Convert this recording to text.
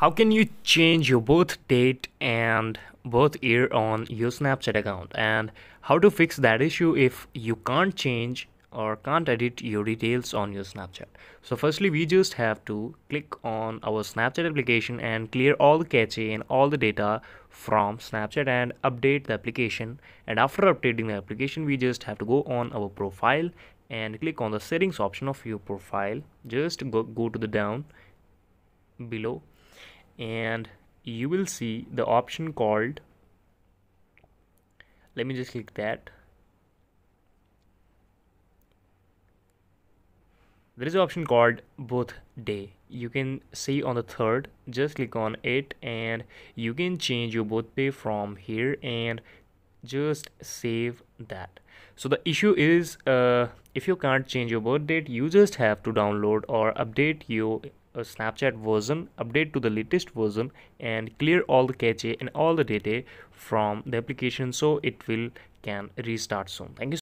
How can you change your birth date and birth year on your Snapchat account? And how to fix that issue if you can't change or can't edit your details on your Snapchat. So firstly we just have to click on our Snapchat application and clear all the cache and all the data from Snapchat and update the application. And after updating the application we just have to go on our profile and click on the settings option of your profile. Just go, go to the down below and you will see the option called let me just click that. There is an option called both day. You can see on the third just click on it and you can change your birthday from here and just save that. So the issue is uh, if you can't change your birth date you just have to download or update your a snapchat version update to the latest version and clear all the cache and all the data from the application so it will can restart soon. Thank you